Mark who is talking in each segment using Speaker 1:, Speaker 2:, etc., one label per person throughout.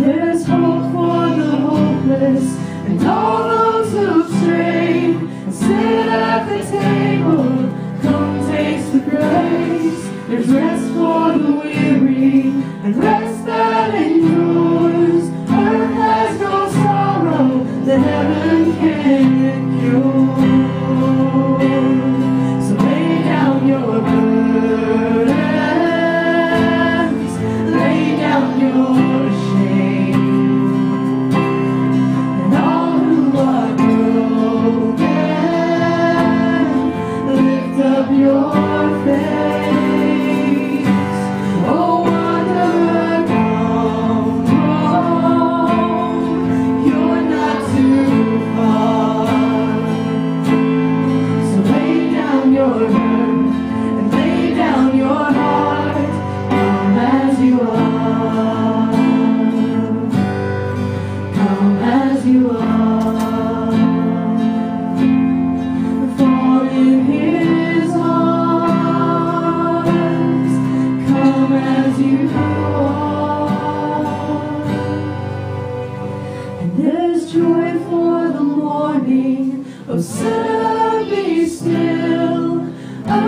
Speaker 1: There's hope for the hopeless and all those who strain. And sit at the table, come taste the grace. There's rest for the weary and rest.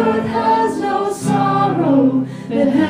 Speaker 1: Earth has no sorrow. That has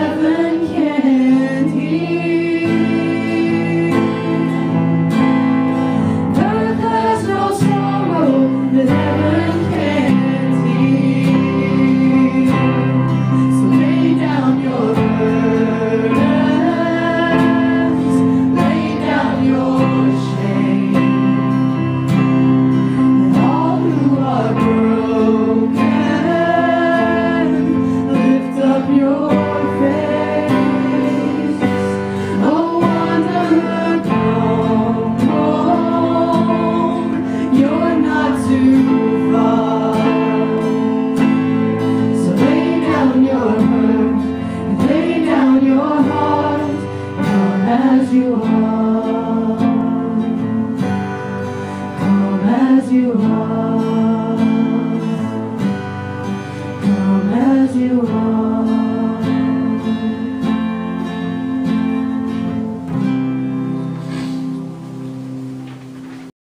Speaker 1: as you are. Come as you are. Come as you are.